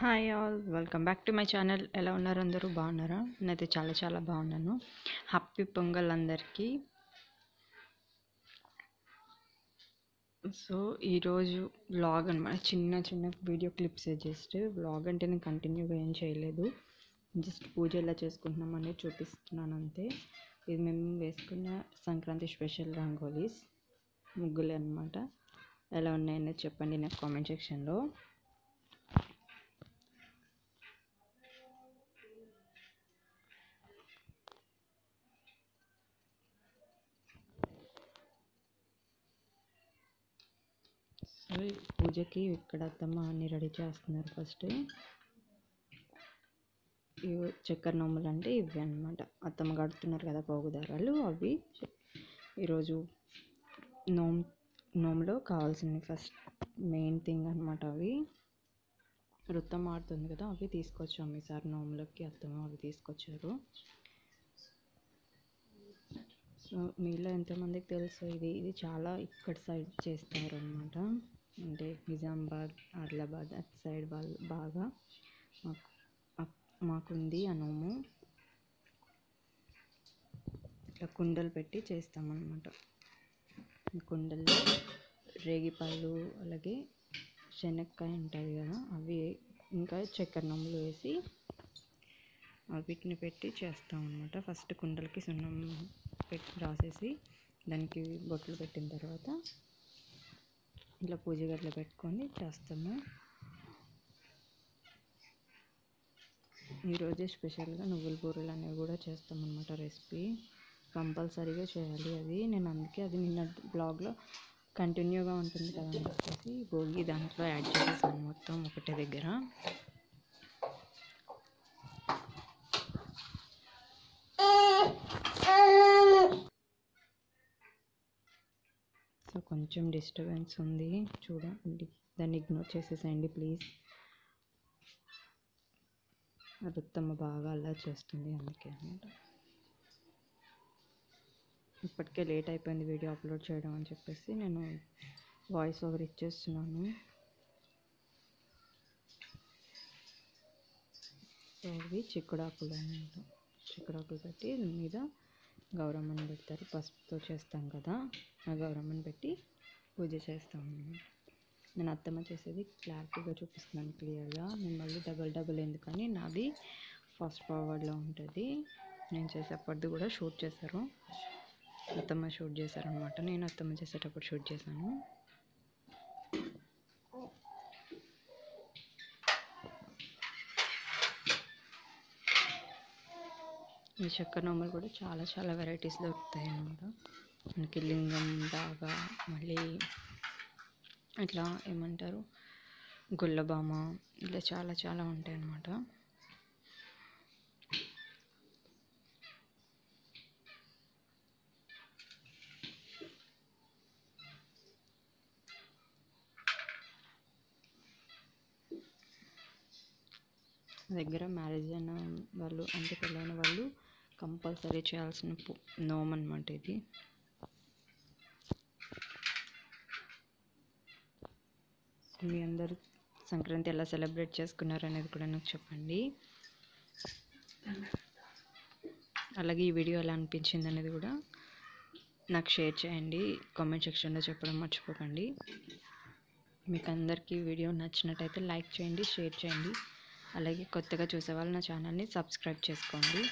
Hi all welcome back to my channel ఎలా ఉన్నారు అందరూ? బాగున్నారా? నేనైతే చాలా చాలా బాగున్నాను. హ్యాపీ పొంగల్ అందరికీ. సో ఈరోజు వ్లాగ్ అనమాట చిన్న చిన్న వీడియో క్లిప్స్ జస్ట్ వ్లాగ్ అంటే నేను కంటిన్యూగా ఏం చేయలేదు. జస్ట్ పూజ ఎలా చేసుకుంటున్నాం అనేది చూపిస్తున్నాను అంతే. ఇది మేము వేసుకున్న సంక్రాంతి స్పెషల్ రంగోలీస్ ముగ్గులే అనమాట ఎలా ఉన్నాయనేది చెప్పండి నాకు కామెంట్ సెక్షన్లో సో పూజకి ఇక్కడ అత్తమ్మ అన్ని రెడీ చేస్తున్నారు ఫస్ట్. ఇవి చక్కెర నోములు అంటే ఇవి అనమాట అత్తమ్మ కడుతున్నారు కదా పోగుదారాలు అవి. ఈరోజు నోమ్ నోములో కావాల్సినవి ఫస్ట్ మెయిన్ థింగ్ అనమాట అవి. వృత్తం ఆడుతుంది కదా అవి తీసుకొచ్చాము ఈసారి నోములకి అత్తమ్మ అవి తీసుకొచ్చారు. సో మీలో ఎంతమందికి తెలుసు ఇది? ఇది చాలా ఇక్కడ సైడ్ చేస్తారు అనమాట అంటే నిజామాబాద్ ఆదిలాబాద్ అటు సైడ్ వాళ్ళు బాగా మాకు మాకుంది ఆ నోము. ఇట్లా కుండలు పెట్టి చేస్తామన్నమాట. కుండల్లో రేగిపళ్ళు అలాగే శనక్కాయ ఉంటుంది కదా అవి ఇంకా చక్కెర నమ్ములు వేసి వీటిని పెట్టి చేస్తాం అనమాట ఫస్ట్ కుండలకి సున్నం పెట్టి రాసేసి దానికి బొట్లు పెట్టిన తర్వాత ఇట్లా పూజ గట్ల పెట్టుకొని చేస్తాము. ఈరోజే స్పెషల్గా నువ్వుల బూరెలు అనేవి కూడా చేస్తామన్నమాట రెసిపీ. కంపల్సరీగా చేయాలి అది. నేను అందుకే అది నిన్న బ్లాగ్లో కంటిన్యూగా ఉంటుంది కదా అని చెప్పేసి భోగి దాంట్లో యాడ్ చేసేసాను మొత్తం ఒకటే దగ్గర సో కొంచెం డిస్టర్బెన్స్ ఉంది. చూడండి దాన్ని ఇగ్నోర్ చేసేసేయండి ప్లీజ్ రుత్తమ్మ బాగా అలా చేస్తుంది అందుకే అనమాట. ఇప్పటికే లేట్ అయిపోయింది వీడియో అప్లోడ్ చేయడం అని చెప్పేసి నేను వాయిస్ ఓవర్ ఇచ్చేస్తున్నాను. సో చిక్కుడాకులు అనమాట. చిక్కుడాకులు పెట్టి మీద గౌరమ్మని పెడతారు. పసుపుతో చేస్తాం కదా ఆ గౌరమ్మని పెట్టి పూజ చేస్తాము. నేను అత్తమ్మ చేసేది క్లారిటీగా చూపిస్తున్నాను క్లియర్గా. మిమ్మల్ని డబల్ డబల్ ఎందుకని నాది ఫస్ట్ ఫార్వర్డ్లో ఉంటుంది. నేను చేసేప్పటిది కూడా షూట్ చేశారు. అత్తమ్మ షూట్ చేశారనమాట నేను అత్తమ్మ చేసేటప్పుడు షూట్ చేశాను. ఈ చక్కెర నొమ్మలు కూడా చాలా చాలా వెరైటీస్ దొరుకుతాయి అన్నమాట మనకి లింగం బాగా మళ్ళీ ఇట్లా ఏమంటారు? గుల్లబామ ఇలా చాలా చాలా ఉంటాయి అన్నమాట దగ్గర మ్యారేజ్ అయిన వాళ్ళు అంటే పెళ్ళైన వాళ్ళు కంపల్సరీ చేయాల్సిన నోమ్ అనమాట ఇది. మీ అందరు సంక్రాంతి ఎలా సెలబ్రేట్ చేసుకున్నారు అనేది కూడా నాకు చెప్పండి. అలాగే ఈ వీడియో ఎలా అనిపించింది అనేది కూడా నాకు షేర్ చేయండి. కామెంట్ సెక్షన్లో చెప్పడం మర్చిపోకండి. మీకు అందరికీ వీడియో నచ్చినట్టయితే లైక్ చేయండి షేర్ చేయండి. అలాగే కొత్తగా చూసే వాళ్ళు నా ఛానల్ని సబ్స్క్రైబ్ చేసుకోండి.